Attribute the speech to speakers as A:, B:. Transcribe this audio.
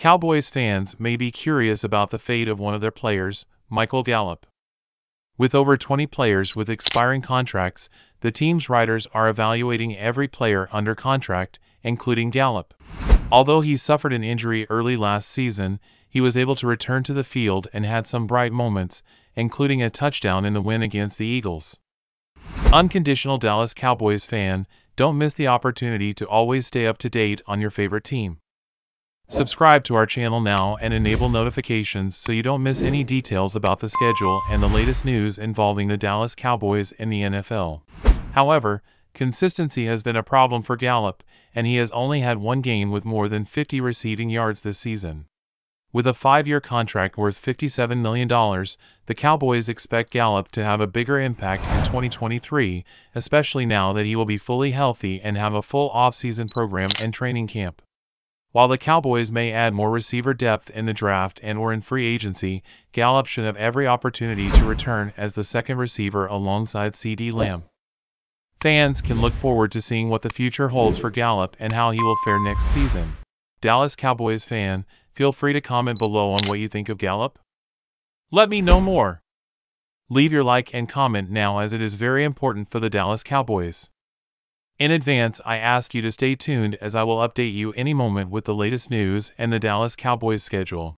A: Cowboys fans may be curious about the fate of one of their players, Michael Gallup. With over 20 players with expiring contracts, the team's writers are evaluating every player under contract, including Gallup. Although he suffered an injury early last season, he was able to return to the field and had some bright moments, including a touchdown in the win against the Eagles. Unconditional Dallas Cowboys fan, don't miss the opportunity to always stay up to date on your favorite team. Subscribe to our channel now and enable notifications so you don't miss any details about the schedule and the latest news involving the Dallas Cowboys in the NFL. However, consistency has been a problem for Gallup, and he has only had one game with more than 50 receiving yards this season. With a five-year contract worth $57 million, the Cowboys expect Gallup to have a bigger impact in 2023, especially now that he will be fully healthy and have a full offseason program and training camp. While the Cowboys may add more receiver depth in the draft and or in free agency, Gallup should have every opportunity to return as the second receiver alongside CeeDee Lamb. Fans can look forward to seeing what the future holds for Gallup and how he will fare next season. Dallas Cowboys fan, Feel free to comment below on what you think of Gallup. Let me know more. Leave your like and comment now as it is very important for the Dallas Cowboys. In advance, I ask you to stay tuned as I will update you any moment with the latest news and the Dallas Cowboys schedule.